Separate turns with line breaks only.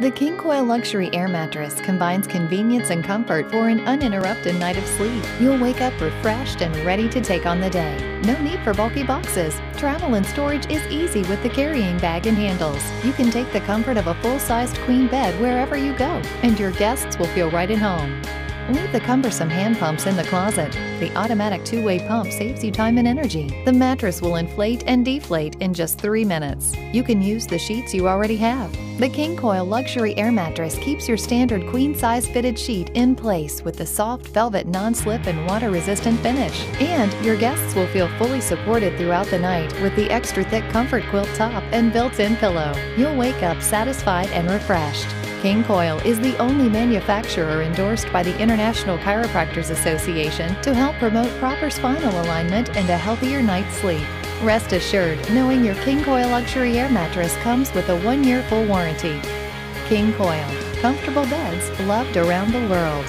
The King Koil Luxury Air Mattress combines convenience and comfort for an uninterrupted night of sleep. You'll wake up refreshed and ready to take on the day. No need for bulky boxes. Travel and storage is easy with the carrying bag and handles. You can take the comfort of a full-sized queen bed wherever you go, and your guests will feel right at home. Leave the cumbersome hand pumps in the closet. The automatic two-way pump saves you time and energy. The mattress will inflate and deflate in just three minutes. You can use the sheets you already have. The King Koil Luxury Air Mattress keeps your standard queen-size fitted sheet in place with the soft velvet non-slip and water-resistant finish. And your guests will feel fully supported throughout the night with the extra thick comfort quilt top and built-in pillow. You'll wake up satisfied and refreshed. King Koil is the only manufacturer endorsed by the International Chiropractors Association to help promote proper spinal alignment and a healthier night's sleep. Rest assured knowing your King Koil Luxury Air Mattress comes with a one year full warranty. King Koil, comfortable beds loved around the world.